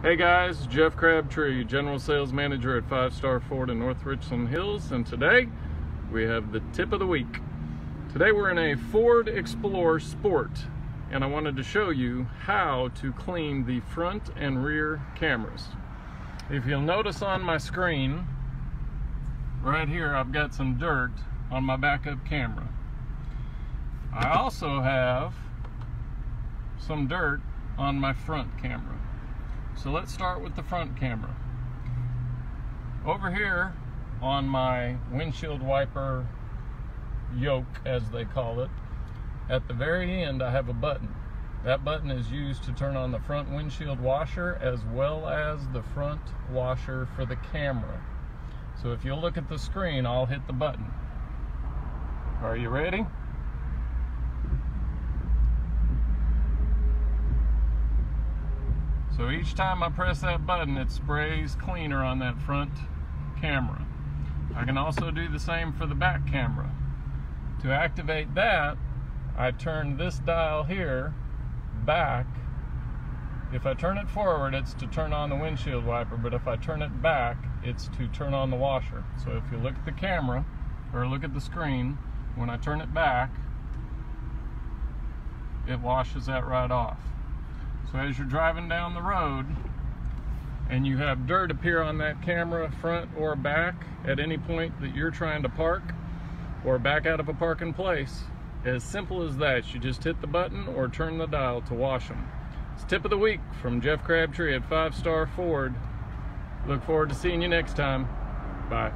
Hey guys, Jeff Crabtree, General Sales Manager at Five Star Ford in North Richland Hills, and today we have the tip of the week. Today we're in a Ford Explorer Sport, and I wanted to show you how to clean the front and rear cameras. If you'll notice on my screen, right here I've got some dirt on my backup camera. I also have some dirt on my front camera. So let's start with the front camera. Over here on my windshield wiper yoke, as they call it, at the very end I have a button. That button is used to turn on the front windshield washer as well as the front washer for the camera. So if you'll look at the screen, I'll hit the button. Are you ready? So each time I press that button, it sprays cleaner on that front camera. I can also do the same for the back camera. To activate that, I turn this dial here back. If I turn it forward, it's to turn on the windshield wiper, but if I turn it back, it's to turn on the washer. So if you look at the camera, or look at the screen, when I turn it back, it washes that right off. So as you're driving down the road and you have dirt appear on that camera front or back at any point that you're trying to park or back out of a parking place, as simple as that, you just hit the button or turn the dial to wash them. It's tip of the week from Jeff Crabtree at Five Star Ford. Look forward to seeing you next time. Bye.